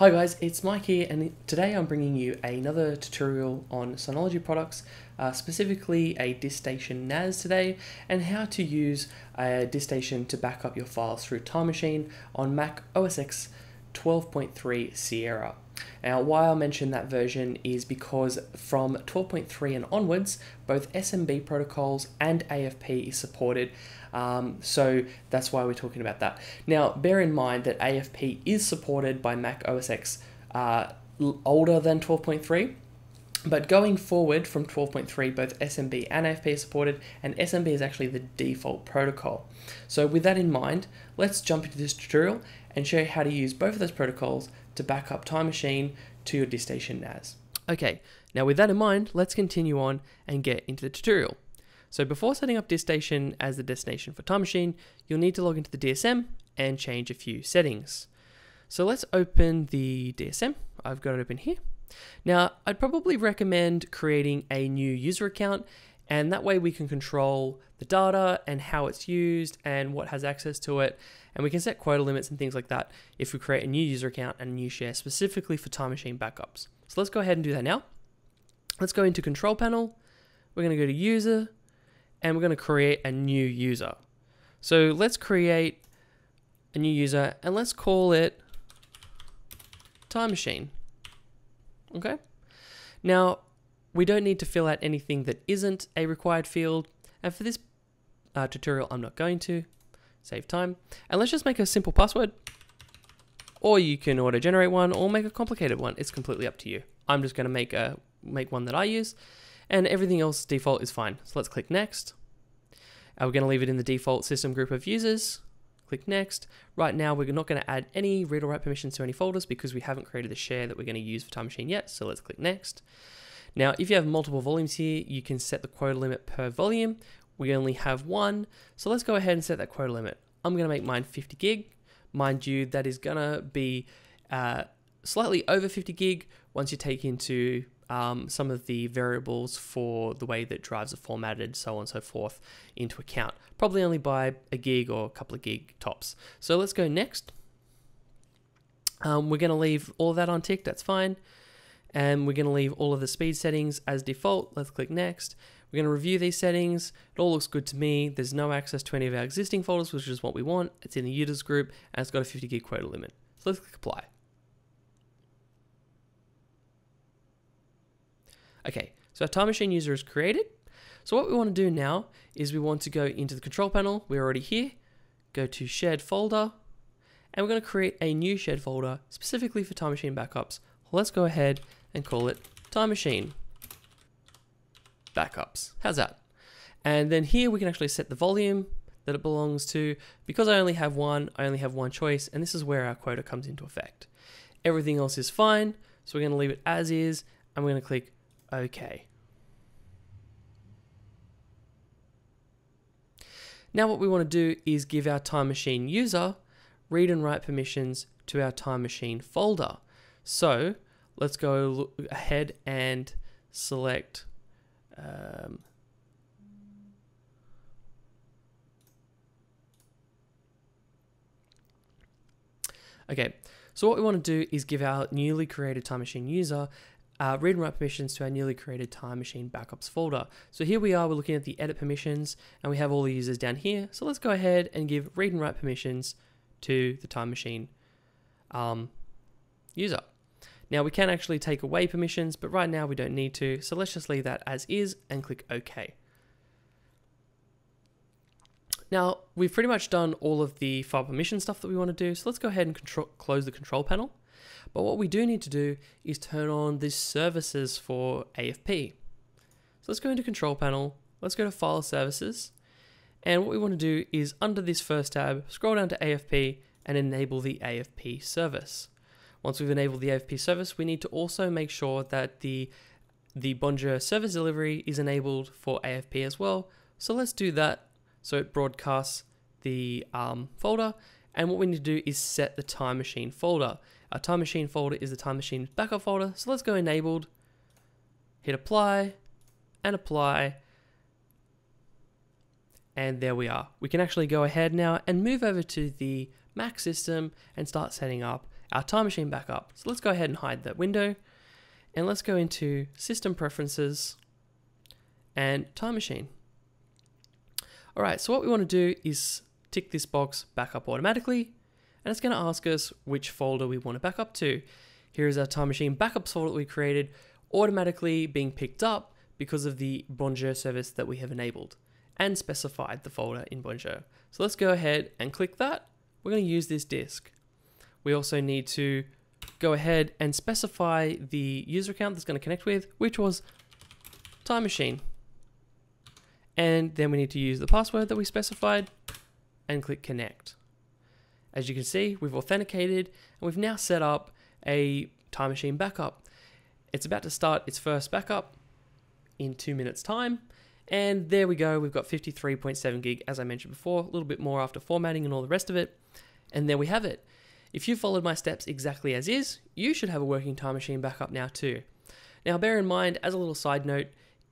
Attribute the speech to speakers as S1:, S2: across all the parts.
S1: Hi guys, it's Mike here and today I'm bringing you another tutorial on Synology products, uh, specifically a DiskStation NAS today and how to use a DiskStation to back up your files through Time Machine on Mac OS X 12.3 Sierra. Now, why I mention that version is because from 12.3 and onwards, both SMB protocols and AFP is supported. Um, so that's why we're talking about that. Now, bear in mind that AFP is supported by Mac OS X uh, older than 12.3. But going forward from 12.3, both SMB and AFP are supported, and SMB is actually the default protocol. So with that in mind, let's jump into this tutorial and show you how to use both of those protocols to back up Time Machine to your DiskStation NAS. Okay, now with that in mind, let's continue on and get into the tutorial. So before setting up DiskStation as the destination for Time Machine, you'll need to log into the DSM and change a few settings. So let's open the DSM. I've got it open here. Now, I'd probably recommend creating a new user account and that way we can control the data and how it's used and what has access to it. And we can set quota limits and things like that if we create a new user account and a new share specifically for Time Machine backups. So let's go ahead and do that now. Let's go into Control Panel. We're going to go to User and we're going to create a new user. So let's create a new user and let's call it Time Machine. Okay. Now, we don't need to fill out anything that isn't a required field. And for this uh, tutorial, I'm not going to save time. And let's just make a simple password. Or you can auto generate one or make a complicated one. It's completely up to you. I'm just going to make a make one that I use and everything else default is fine. So let's click next. Uh, we're going to leave it in the default system group of users. Click next. Right now, we're not going to add any read or write permissions to any folders because we haven't created the share that we're going to use for Time Machine yet. So let's click next. Now, if you have multiple volumes here, you can set the quota limit per volume. We only have one, so let's go ahead and set that quota limit. I'm going to make mine 50 gig. Mind you, that is going to be uh, slightly over 50 gig once you take into um, some of the variables for the way that drives are formatted, so on and so forth, into account. Probably only by a gig or a couple of gig tops. So let's go next. Um, we're going to leave all of that unticked, that's fine and we're going to leave all of the speed settings as default. Let's click next. We're going to review these settings. It all looks good to me. There's no access to any of our existing folders, which is what we want. It's in the users group and it's got a 50 gig quota limit. So let's click apply. Okay, so our time machine user is created. So what we want to do now is we want to go into the control panel. We're already here. Go to shared folder and we're going to create a new shared folder specifically for time machine backups. Let's go ahead and call it Time Machine Backups. How's that? And then here we can actually set the volume that it belongs to. Because I only have one, I only have one choice, and this is where our quota comes into effect. Everything else is fine, so we're going to leave it as is, and we're going to click OK. Now what we want to do is give our Time Machine user read and write permissions to our Time Machine folder. So let's go ahead and select um, Okay, so what we want to do is give our newly created Time Machine user uh, read and write permissions to our newly created Time Machine Backups folder. So here we are, we're looking at the edit permissions and we have all the users down here. So let's go ahead and give read and write permissions to the Time Machine um, user. Now we can actually take away permissions, but right now we don't need to. So let's just leave that as is and click OK. Now we've pretty much done all of the file permission stuff that we want to do. So let's go ahead and control, close the control panel. But what we do need to do is turn on the services for AFP. So let's go into control panel. Let's go to file services. And what we want to do is under this first tab, scroll down to AFP and enable the AFP service. Once we've enabled the AFP service, we need to also make sure that the the Bonjour service delivery is enabled for AFP as well. So let's do that. So it broadcasts the um, folder. And what we need to do is set the time machine folder. Our time machine folder is the time machine backup folder. So let's go enabled, hit apply and apply. And there we are. We can actually go ahead now and move over to the Mac system and start setting up our time machine backup. So let's go ahead and hide that window and let's go into system preferences and time machine. All right, so what we want to do is tick this box backup automatically and it's going to ask us which folder we want to back up to. Here is our time machine backups folder that we created automatically being picked up because of the Bonjour service that we have enabled and specified the folder in Bonjour. So let's go ahead and click that. We're going to use this disk. We also need to go ahead and specify the user account that's going to connect with, which was Time Machine. And then we need to use the password that we specified and click connect. As you can see, we've authenticated and we've now set up a Time Machine backup. It's about to start its first backup in two minutes time. And there we go, we've got 53.7 gig, as I mentioned before, a little bit more after formatting and all the rest of it. And there we have it. If you followed my steps exactly as is, you should have a working time machine backup now too. Now bear in mind, as a little side note,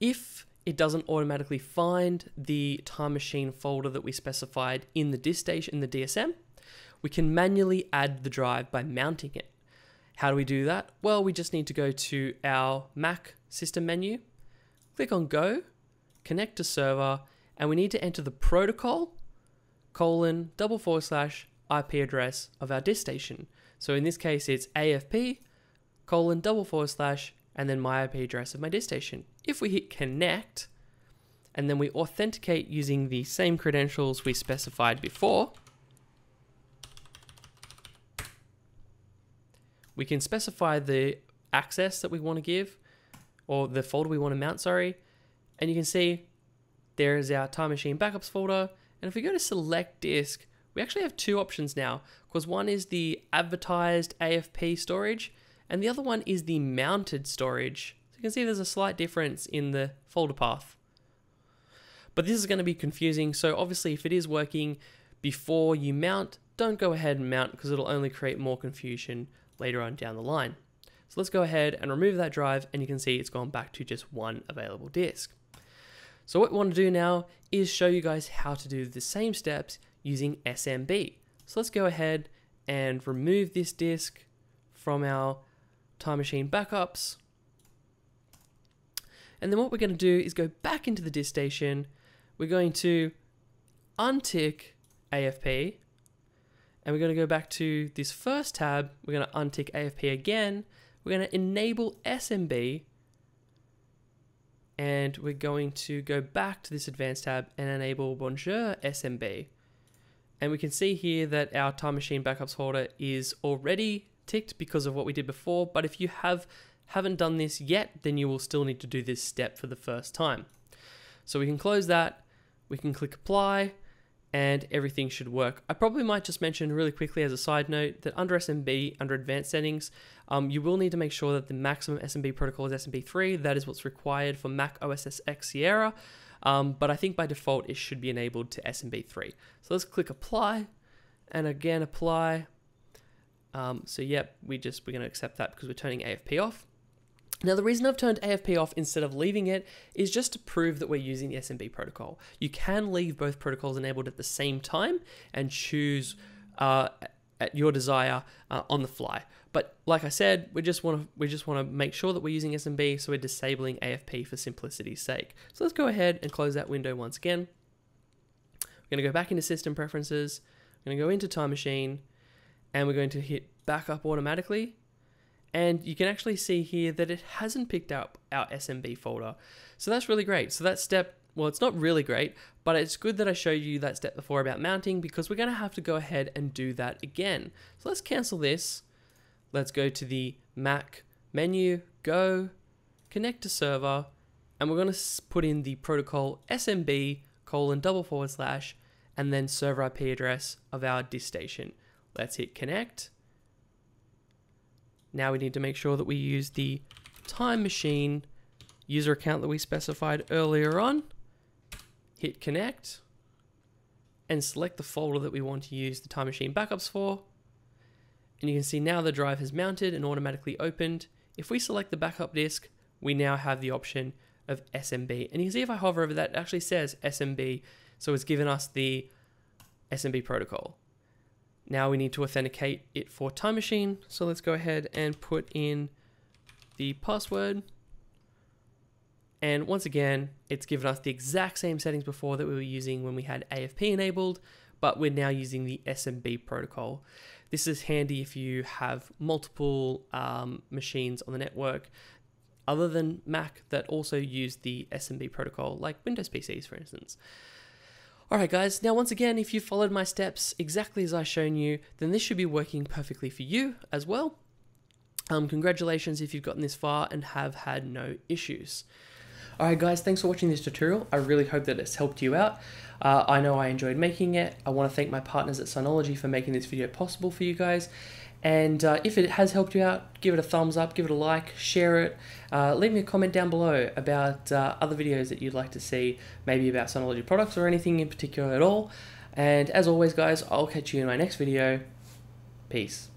S1: if it doesn't automatically find the time machine folder that we specified in the DiskStation, in the DSM, we can manually add the drive by mounting it. How do we do that? Well, we just need to go to our Mac system menu, click on Go, connect to server, and we need to enter the protocol colon double forward slash IP address of our DiskStation. So in this case, it's AFP colon double forward slash and then my IP address of my DiskStation. If we hit connect and then we authenticate using the same credentials we specified before, we can specify the access that we want to give or the folder we want to mount, sorry. And you can see there is our Time Machine Backups folder. And if we go to select disk, we actually have two options now because one is the advertised AFP storage and the other one is the mounted storage. So you can see there's a slight difference in the folder path. But this is going to be confusing. So obviously if it is working before you mount, don't go ahead and mount because it'll only create more confusion later on down the line. So let's go ahead and remove that drive and you can see it's gone back to just one available disk. So what we want to do now is show you guys how to do the same steps using SMB. So let's go ahead and remove this disk from our time machine backups. And then what we're going to do is go back into the DiskStation. We're going to untick AFP and we're going to go back to this first tab. We're going to untick AFP again. We're going to enable SMB. And we're going to go back to this advanced tab and enable Bonjour SMB. And we can see here that our Time Machine Backups folder is already ticked because of what we did before. But if you have haven't done this yet, then you will still need to do this step for the first time. So we can close that. We can click apply and everything should work. I probably might just mention really quickly as a side note that under SMB, under advanced settings, um, you will need to make sure that the maximum SMB protocol is SMB3. That is what's required for Mac OS X Sierra. Um, but I think by default it should be enabled to SMB3. So let's click apply and again apply. Um, so yep, we just, we're gonna accept that because we're turning AFP off. Now, the reason I've turned AFP off instead of leaving it is just to prove that we're using the SMB protocol. You can leave both protocols enabled at the same time and choose uh, at your desire uh, on the fly. But like I said, we just want to we just want to make sure that we're using SMB, so we're disabling AFP for simplicity's sake. So let's go ahead and close that window once again. We're going to go back into System Preferences. We're going to go into Time Machine, and we're going to hit Backup automatically and you can actually see here that it hasn't picked up our SMB folder. So that's really great. So that step, well, it's not really great, but it's good that I showed you that step before about mounting because we're gonna have to go ahead and do that again. So let's cancel this. Let's go to the Mac menu, go, connect to server, and we're gonna put in the protocol SMB colon double forward slash and then server IP address of our DiskStation. Let's hit connect now we need to make sure that we use the time machine user account that we specified earlier on. Hit connect and select the folder that we want to use the time machine backups for. And you can see now the drive has mounted and automatically opened. If we select the backup disk, we now have the option of SMB. And you can see if I hover over that, it actually says SMB. So it's given us the SMB protocol. Now we need to authenticate it for Time Machine. So let's go ahead and put in the password. And once again, it's given us the exact same settings before that we were using when we had AFP enabled, but we're now using the SMB protocol. This is handy if you have multiple um, machines on the network other than Mac that also use the SMB protocol, like Windows PCs, for instance. Alright guys, now once again, if you followed my steps exactly as I've shown you, then this should be working perfectly for you as well. Um, congratulations if you've gotten this far and have had no issues. Alright guys, thanks for watching this tutorial. I really hope that it's helped you out. Uh, I know I enjoyed making it. I want to thank my partners at Synology for making this video possible for you guys. And uh, if it has helped you out, give it a thumbs up, give it a like, share it. Uh, leave me a comment down below about uh, other videos that you'd like to see, maybe about Synology products or anything in particular at all. And as always, guys, I'll catch you in my next video. Peace.